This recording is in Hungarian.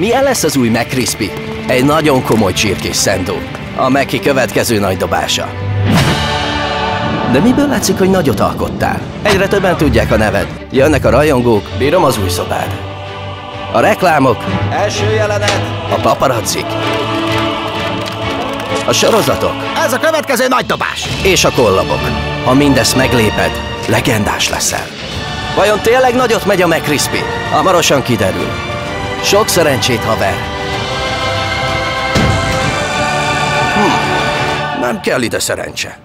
Milyen lesz az új McCrispy? Egy nagyon komoly csirkés szendó. A Meki következő nagy dobása. De miből látszik, hogy nagyot alkottál? Egyre többen tudják a neved. Jönnek a rajongók, bírom az új szobád. A reklámok, első jelenet, a paparazzik, a sorozatok Ez a következő nagy dobás! és a kollabok. Ha mindezt megléped, legendás leszel. Vajon tényleg nagyot megy a McCrispy? Hamarosan kiderül. Sok szerencsét, haver! Hm, nem kell ide szerencse.